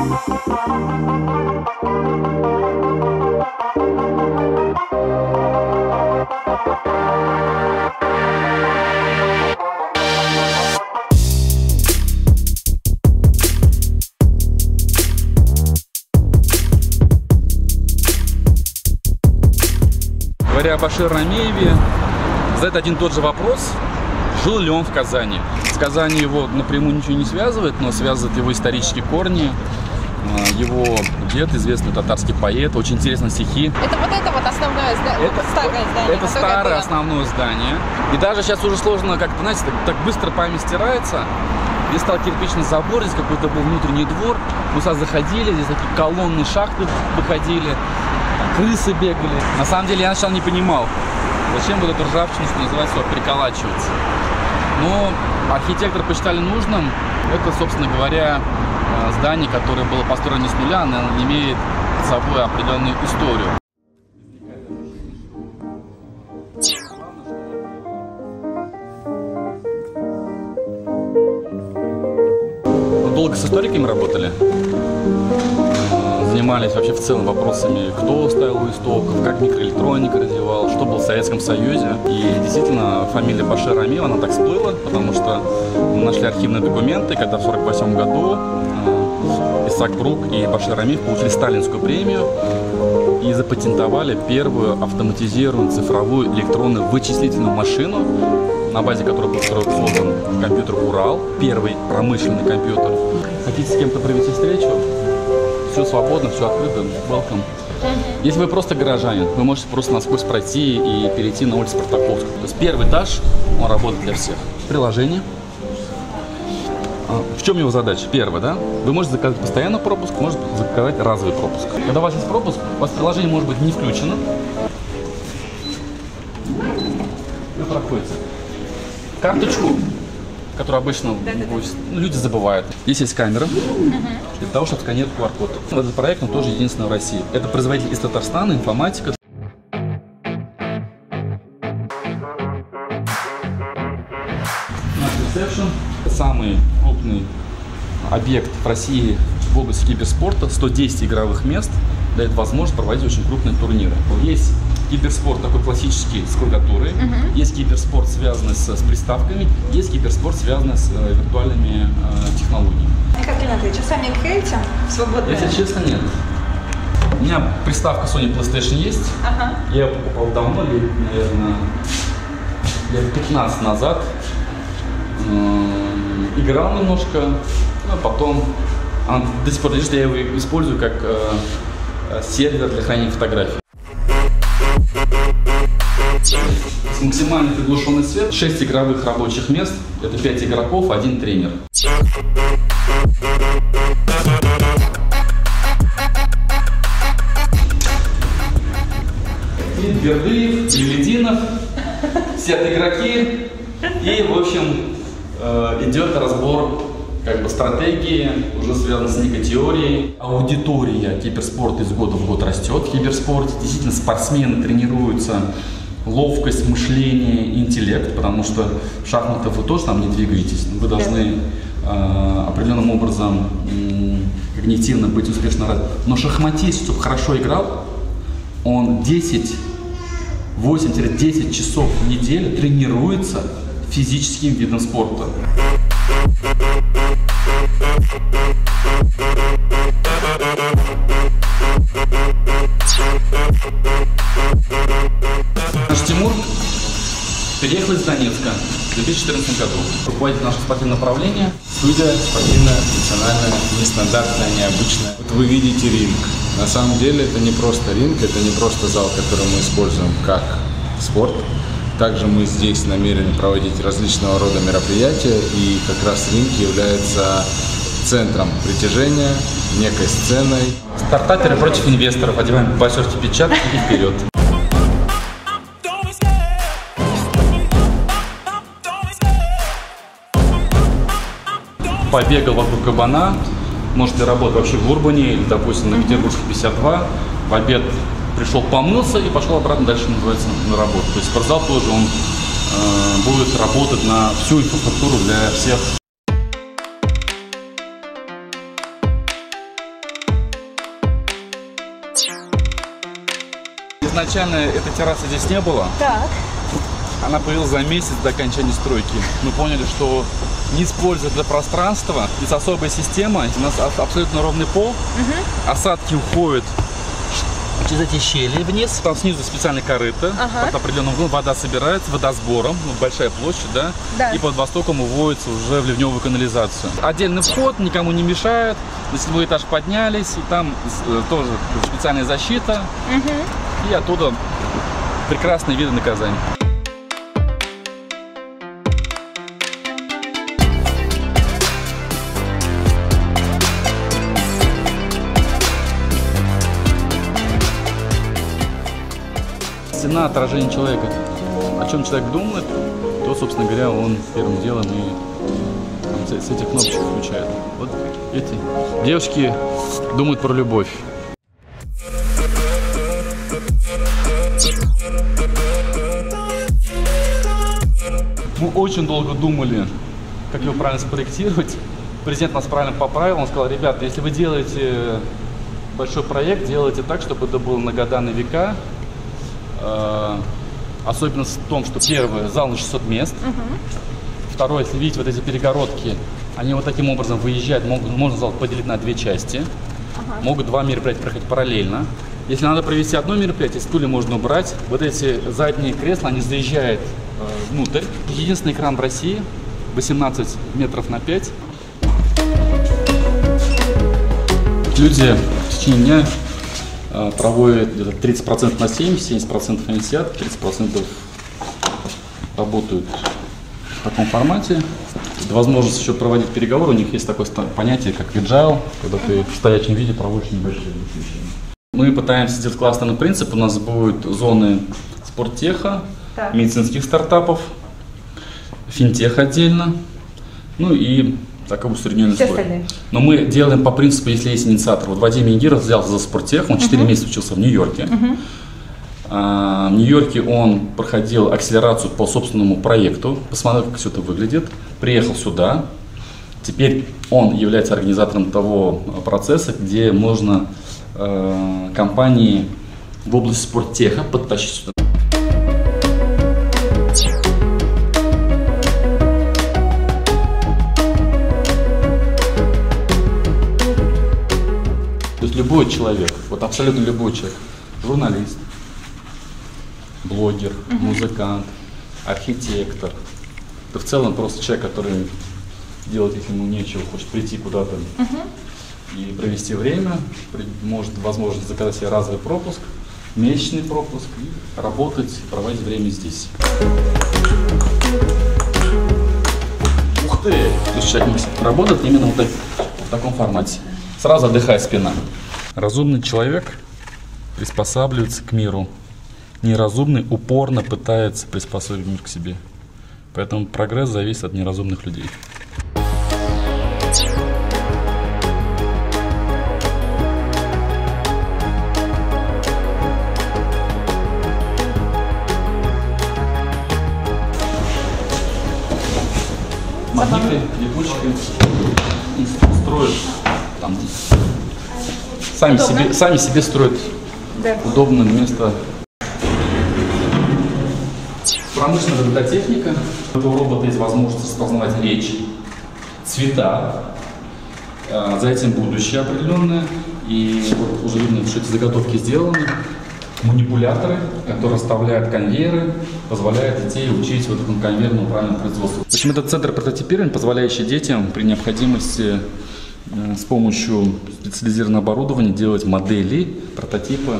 Говоря об Башир Рамееве, задает один тот же вопрос, жил ли он в Казани. С Казани его напрямую ничего не связывает, но связывает его исторические корни, его дед, известный татарский поэт, очень интересные стихи. Это вот это вот основное здание, Это, старое здание. это старое было. основное здание. И даже сейчас уже сложно как-то, знаете, так, так быстро память стирается. Здесь стал кирпичный забор, здесь какой-то был внутренний двор. Мы сюда заходили, здесь такие колонны шахты выходили, крысы бегали. На самом деле я сначала не понимал, зачем вот эту ржавчину, что называется, приколачиваться. Но архитектор посчитали нужным. Это, собственно говоря, э, здание, которое было построено с нуля, оно имеет под собой определенную историю. Долго с историками работали. Занимались вообще в целом вопросами, кто ставил у истоков, как микроэлектроника развивалась, что было в Советском Союзе. И действительно, фамилия Башир Рамиев, она так всплыла, потому что мы нашли архивные документы, когда в 1948 году э, Исаак Брук и Башир Рамиев получили сталинскую премию и запатентовали первую автоматизированную цифровую электронную вычислительную машину, на базе которой был создан компьютер Урал, первый промышленный компьютер. Хотите с кем-то провести встречу? Все свободно, все открыто, welcome. Если вы просто горожанин, вы можете просто насквозь пройти и перейти на улицу Спартаковскую. То есть первый этаж, он работает для всех. Приложение. А, В чем его задача? Первое, да? Вы можете заказать постоянный пропуск, можете заказать разовый пропуск. Когда у вас есть пропуск, у вас приложение может быть не включено. Вы проходите. Карточку, которую обычно люди забывают. Здесь есть камера для того, чтобы сканировать QR-код. Этот проект, он тоже единственный в России. Это производитель из Татарстана, информатика. Наш ресепшн. Самый крупный объект в России в области киберспорта. 110 игровых мест дает возможность проводить очень крупные турниры. Есть киберспорт такой классический с клавиатурой, есть киберспорт, связанный с, с приставками, есть киберспорт, связанный с э, виртуальными э, технологиями. И как, Ренат, вы часами играете в свободное? Если честно, нет. У меня приставка Sony PlayStation есть. Ага. Я ее покупал давно, лет, наверное, лет 15 назад. М, Играл немножко, ну, а потом она до сих пор лежит, я его использую как э, э, сервер для хранения фотографий. Максимально приглушенный свет, 6 игровых рабочих мест, это 5 игроков, один тренер. И Бердыев, Юлединов, все игроки. И, в общем, э, идет разбор как бы стратегии, уже связано с некой теорией. Аудитория киберспорта из года в год растет в киберспорте. Действительно, спортсмены тренируются ловкость, мышление, интеллект, потому что в шахматах вы тоже там не двигаетесь. Вы должны э, определенным образом м, когнитивно быть успешно развит. Но шахматист, чтобы хорошо играл, он 10, 8-10 часов в неделю тренируется физическим видом спорта. Наш Тимур переехал из Донецка в 2014 году. Руководитель нашего спортивного направления. Студия спортивная, национальная, нестандартная, необычная. Вот вы видите ринг. На самом деле это не просто ринг, это не просто зал, который мы используем как спорт. Также мы здесь намерены проводить различного рода мероприятия, и как раз ринг является центром притяжения, некой сценой. Стартаперы против инвесторов. Одеваем боксерский печатки и вперед. Побегал вокруг кабана. Может ли работать вообще в Урбане или, допустим, на Петербургской 52. В обед пришел, помылся и пошел обратно дальше, называется, на работу. То есть спортзал тоже, он э, будет работать на всю инфраструктуру для всех изначально этой террасы здесь не было. Так. Она появилась за месяц до окончания стройки. Мы поняли, что не используя для пространства, из особой системы, у нас абсолютно ровный пол, угу. осадки уходят через эти щели вниз. Там снизу специальный корыто, Ага. под определенным углом вода собирается, водосбором, ну, большая площадь, да, Да. и под востоком уводится уже в ливневую канализацию. Отдельный вход, никому не мешает, на седьмой этаж поднялись, и там э, тоже специальная защита, и оттуда прекрасные виды на Казань. Стена отражение человека. О чем человек думает, то, собственно говоря, он первым делом и там, с, с этих кнопочек включает. Вот эти девушки думают про любовь. Мы очень долго думали, как его правильно спроектировать. Президент нас правильно поправил. Он сказал, ребята, если вы делаете большой проект, делайте так, чтобы это было на года, на века. Э, Особенность в том, что первое, зал на 600 мест. Второе, если видите вот эти перегородки, они вот таким образом выезжают, могут, можно зал поделить на две части. Могут два мероприятия проходить параллельно. Если надо провести одно мероприятие, стулья можно убрать. Вот эти задние кресла, они заезжают э, внутрь. Единственный экран в России, 18 метров на 5. Люди в течение дня проводят где-то 30% на 7, 70% они сидят, 30% работают в таком формате. Возможность еще проводить переговоры. У них есть такое понятие, как agile, когда ты в стоячем виде проводишь небольшие совещания. Мы пытаемся сделать классный принцип. У нас будут зоны спорттеха, Так. медицинских стартапов, финтех отдельно, ну и такой усредненный Все слой. остальные. Но мы делаем по принципу, если есть инициатор. Вот Вадим Егиров взялся за спорттех, он 4 месяца учился в Нью-Йорке. А, В Нью-Йорке он проходил акселерацию по собственному проекту, посмотрел, как все это выглядит, приехал сюда. Теперь он является организатором того э, процесса, где можно э, компании в области спорттеха подтащить сюда. Любой человек, вот абсолютно любой человек, журналист, блогер, музыкант, архитектор, да в целом просто человек, который делать если ему нечего, хочет прийти куда-то и провести время, может возможность заказать себе разовый пропуск, месячный пропуск и работать, проводить время здесь. Ух ты! То есть человек работает именно вот так- в таком формате. Сразу отдыхает спина. Разумный человек приспосабливается к миру. Неразумный упорно пытается приспособить мир к себе. Поэтому прогресс зависит от неразумных людей. Магниты, липучки строят там, сами себе, сами себе строят Да. удобное место. Промышленная робототехника. У этого робота есть возможность распознавать речь, цвета. А, За этим будущее определенное. И вот уже видно, что эти заготовки сделаны. Манипуляторы, которые расставляют конвейеры, позволяют детей учить вот этому конвейерному правильному производству. В общем, это центр прототипирования, позволяющий детям при необходимости с помощью специализированного оборудования делать модели, прототипы